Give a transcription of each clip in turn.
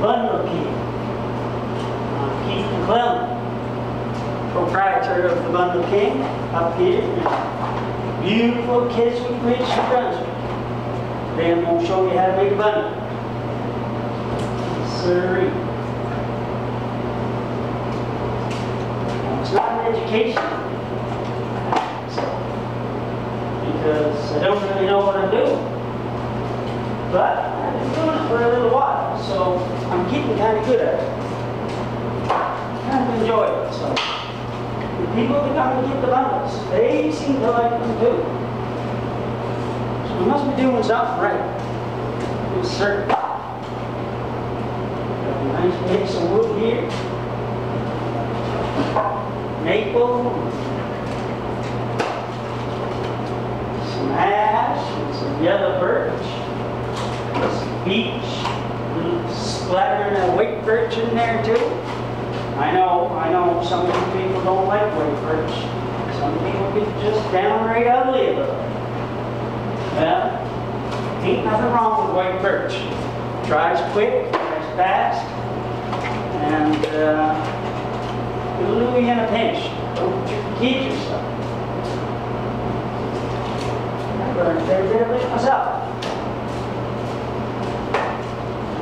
Well, King. I'm Keith McLellan, proprietor of the Bundle King up here beautiful Keswick Ridge, New Brunswick. Going to show you how to make a bundle. Sirree. It's not an education. because I don't really know what I'm doing. But I've been doing it for a little while, so I'm getting kind of good at it. Kind of enjoy it, so. The people that come and get the bundles, they seem to like them too. So we must be doing something right. It's certain. Nice mix of wood here. Maple, some ash, some yellow birch, some beech, splattering of white birch in there too. I know, I know some people don't like white birch. Some people get just downright ugly about it. Well, ain't nothing wrong with white birch. Dries quick, dries fast, and uh, it'll do you in a pinch. Don't kid yourself. A fair bit of it myself.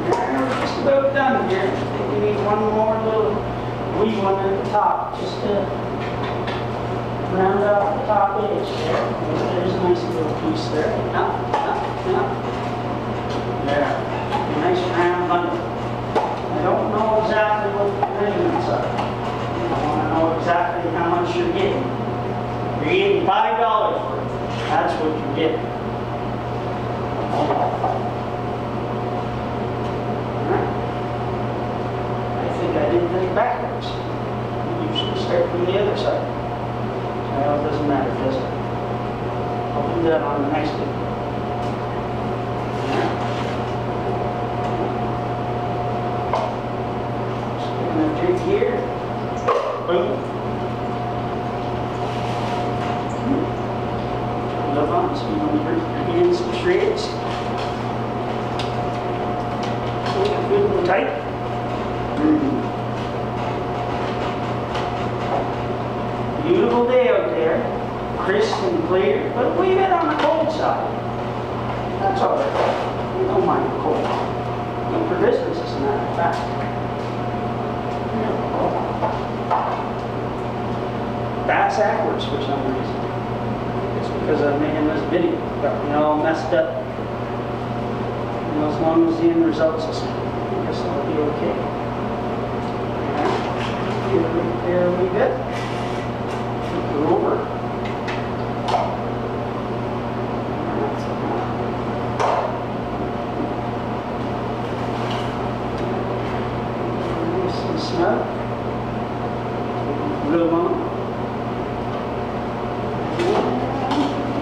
We're just about done here. I think we need one more little wee one at the top, just to round out the top edge there. There's a nice little piece there. No, no, no. There. A nice round bundle. I don't know exactly what the measurements are. I want to know exactly how much you're getting. You're getting five dollars for it. That's what you get. I think I did this backwards. You should start from the other side. Well, it doesn't matter, does it? I'll do that on the next gonna here. Boom. On, so you want to hands it Good and tight. Mm-hmm. Beautiful day out there, crisp and clear, but a wee bit on the cold side. That's all right. We don't mind the cold. Good for business, as a matter of fact. That's backwards for some reason. Because I'm making this video. Got me all messed up. You know, as long as the end results I guess I'll be okay. Right there a wee bit. Flip it over. Nice and snug. Glue on.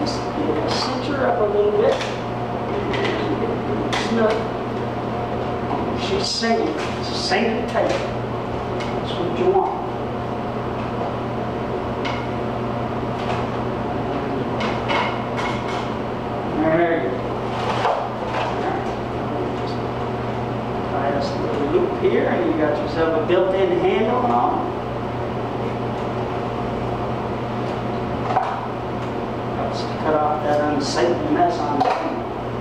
Just get it center up a little bit. Snug. She's singing, singing tight. That's what you want. Here and you got yourself a built-in handle and all. Helps to cut that unsightly mess on,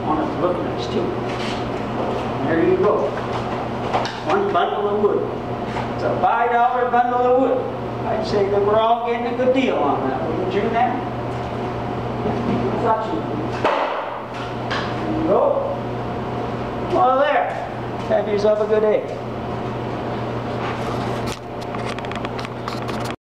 on it to look nice too. There you go. One bundle of wood. It's a five dollar bundle of wood. I'd say that we're all getting a good deal on that, wouldn't you now? I thought you. There you go. Well, there. Have yourself a good day.